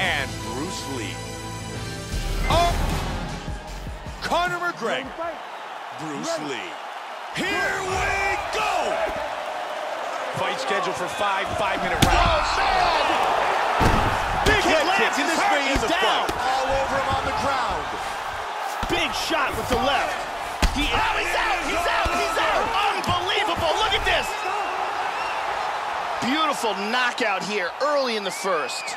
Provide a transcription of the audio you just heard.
and Bruce Lee. Oh! Conor McGregor, Bruce Lee. Here we go! Fight scheduled for five five-minute rounds. Oh, Big head kick. in this Hurt down. All over him on the ground. Big shot with the left. He oh, he's out! He's out! He's out! Unbelievable! Look at this! Beautiful knockout here early in the first.